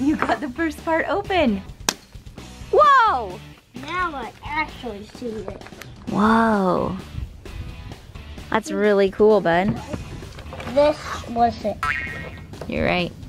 You got the first part open. Whoa! Now I actually see it. Whoa. That's really cool, bud. This was it. You're right.